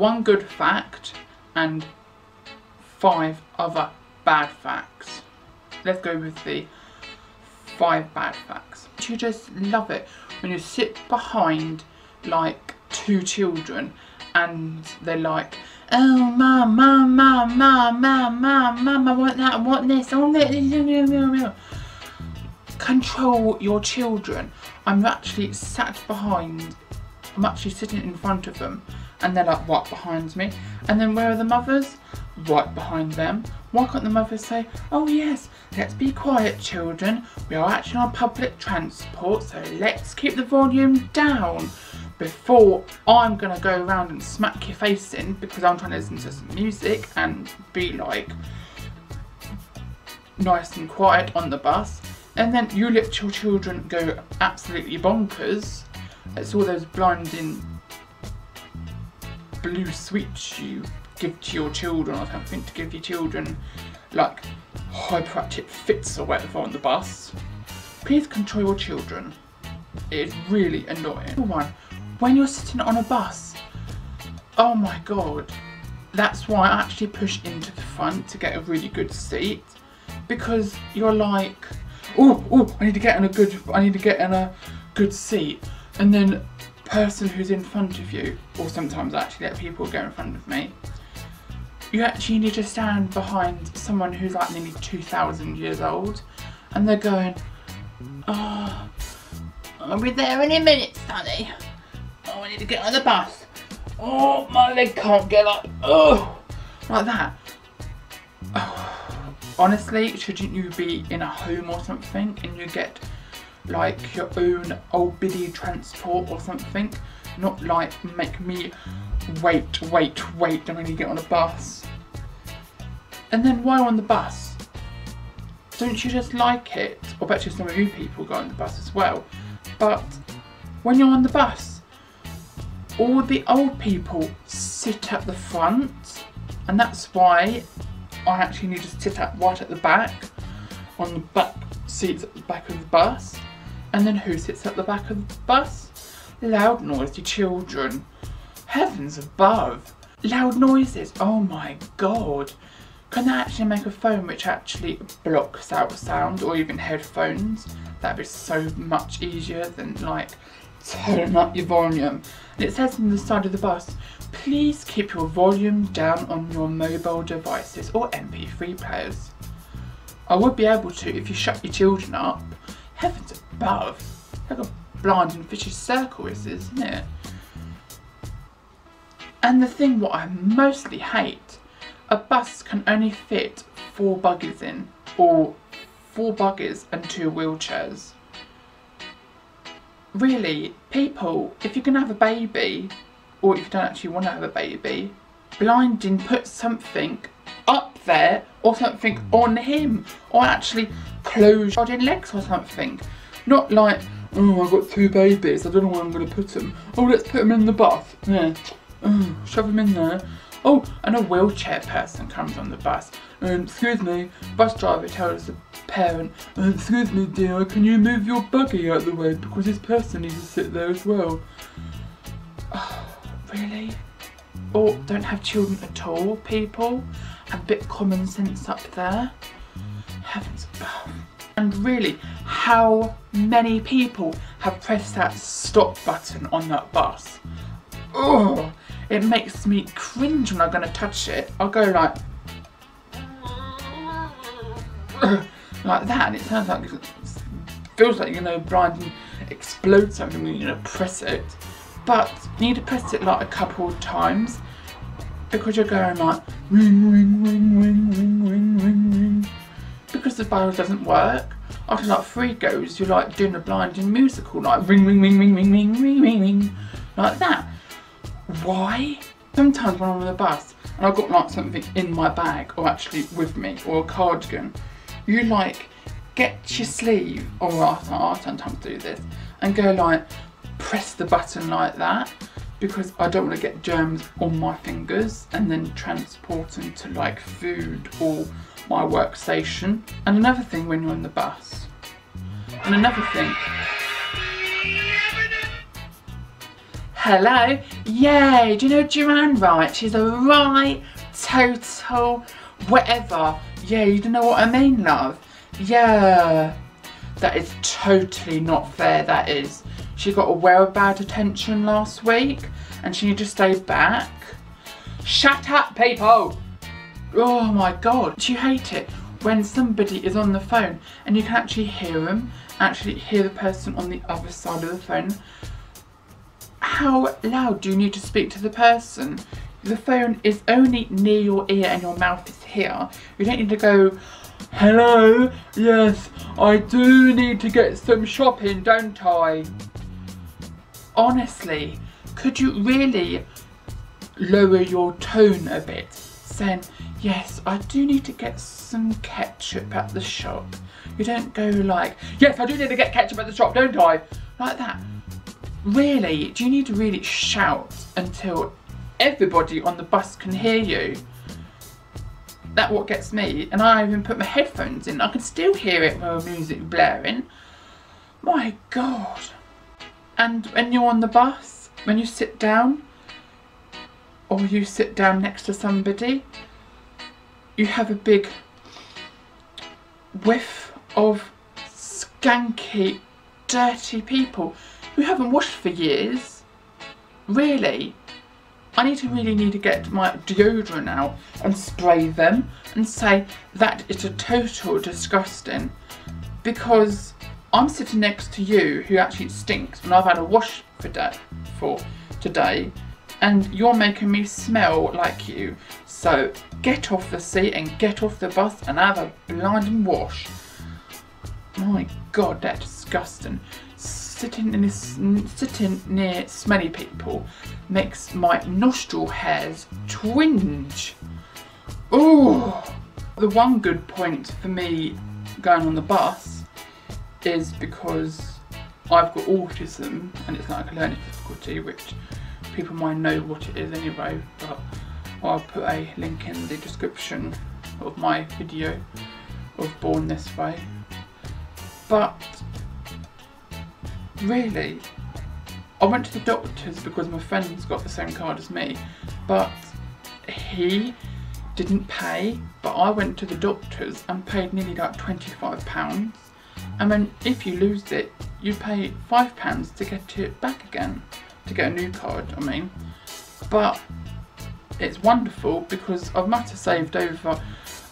one good fact and five other bad facts. Let's go with the five bad facts. You just love it when you sit behind like two children and they're like, oh mum, mum, mum, mum, mum, mum, mum, I want that, I want this, I want that. Control your children. I'm actually sat behind, I'm actually sitting in front of them and they're like right behind me. And then where are the mothers? Right behind them. Why can't the mothers say, oh yes, let's be quiet children, we are actually on public transport so let's keep the volume down before I'm going to go around and smack your face in because I'm trying to listen to some music and be like nice and quiet on the bus and then you let your children go absolutely bonkers. It's all those blinding blue sweets you give to your children or something to give your children like hyperactive fits or whatever on the bus. Please control your children. It is really annoying. One, when you're sitting on a bus, oh my god, that's why I actually push into the front to get a really good seat because you're like, oh, oh, I need to get in a good, I need to get in a good seat, and then person who's in front of you, or sometimes I actually let people go in front of me, you actually need to stand behind someone who's like nearly 2,000 years old and they're going, oh, I'll be there in a minute, Sonny. Oh, I need to get on the bus. Oh, my leg can't get up. Oh, like that. Oh. Honestly, shouldn't you be in a home or something and you get like your own old biddy transport or something? Not like make me wait, wait, wait, I'm going to get on a bus. And then while on the bus, don't you just like it? Or bet you some of you people go on the bus as well. But when you're on the bus, all the old people sit at the front and that's why I actually need to sit at right at the back on the back seats at the back of the bus and then who sits at the back of the bus? Loud noisy children Heavens above! Loud noises, oh my god! Can they actually make a phone which actually blocks out sound or even headphones? That'd be so much easier than like turning up your volume. And it says on the side of the bus, please keep your volume down on your mobile devices or MP3 players. I would be able to if you shut your children up. Heavens above! Like a and vicious circle is, isn't it? And the thing what I mostly hate, a bus can only fit four buggies in, or four buggies and two wheelchairs. Really, people, if you're to have a baby, or if you don't actually want to have a baby, blinding put something up there or something on him or actually close your legs or something. Not like, oh I've got two babies, I don't know where I'm going to put them. Oh let's put them in the bath. Yeah, Oh, shove them in there. Oh, and a wheelchair person comes on the bus. Um, excuse me, bus driver tells the parent, um, excuse me dear, can you move your buggy out of the way because this person needs to sit there as well. Oh, really? Or don't have children at all, people? Have A bit common sense up there. Heavens above. And really, how many people have pressed that stop button on that bus? Oh, it makes me cringe when I'm going to touch it. I'll go like, like that and it sounds like, it feels like, you know, and explode something when you know, press it. But you need to press it like a couple of times because you're going like ring, ring, ring, ring, ring, ring, ring, ring. Because the barrel doesn't work, after like three goes, you're like doing a blinding musical, like ring, ring, ring, ring, ring, ring, ring, ring, ring, like that. Why? Sometimes when I'm on the bus and I've got like something in my bag or actually with me or a cardigan, you like get your sleeve, or I sometimes do this, and go like press the button like that because I don't want to get germs on my fingers and then transport them to like food or my workstation. And another thing when you're on the bus, and another thing Hello? Yay, do you know Joanne right? She's a right, total, whatever. Yeah, you don't know what I mean, love? Yeah. That is totally not fair, that is. She got aware of bad attention last week and she needed to stay back. Shut up, people! Oh my god, do you hate it when somebody is on the phone and you can actually hear them, actually hear the person on the other side of the phone? How loud do you need to speak to the person? The phone is only near your ear and your mouth is here. You don't need to go, Hello, yes, I do need to get some shopping, don't I? Honestly, could you really lower your tone a bit, saying, yes, I do need to get some ketchup at the shop. You don't go like, yes, I do need to get ketchup at the shop, don't I? Like that. Really, do you need to really shout until everybody on the bus can hear you? That what gets me, and I even put my headphones in. I can still hear it with music blaring. My God. And when you're on the bus, when you sit down, or you sit down next to somebody, you have a big whiff of skanky, dirty people who haven't washed for years. Really? I need to really need to get my deodorant out and spray them and say that is a total disgusting because I'm sitting next to you who actually stinks and I've had a wash for, day, for today and you're making me smell like you. So get off the seat and get off the bus and have a blinding wash. My god, that's disgusting. Sitting in this, sitting near smelly people makes my nostril hairs twinge. Oh, the one good point for me going on the bus is because I've got autism and it's like a learning difficulty, which people might know what it is anyway, but I'll put a link in the description of my video of Born This Way. But really, I went to the doctors because my friend's got the same card as me, but he didn't pay, but I went to the doctors and paid nearly like £25. And then if you lose it, you pay £5 to get it back again to get a new card, I mean. But it's wonderful because I've must have saved over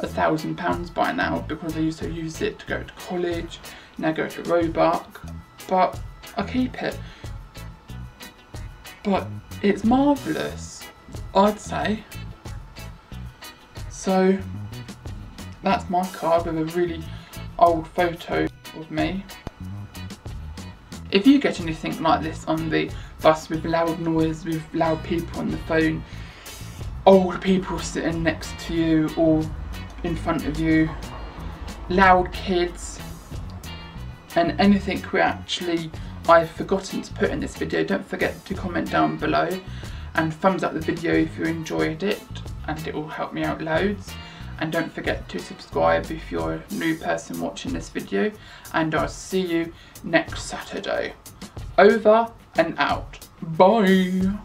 a thousand pounds by now because I used to use it to go to college, now go to Roebuck, but I keep it. But it's marvellous, I'd say. So that's my card with a really old photo of me. If you get anything like this on the bus with loud noise, with loud people on the phone, old people sitting next to you or in front of you, loud kids, and anything we actually I've forgotten to put in this video, don't forget to comment down below and thumbs up the video if you enjoyed it. And it will help me out loads. And don't forget to subscribe if you're a new person watching this video. And I'll see you next Saturday. Over and out. Bye.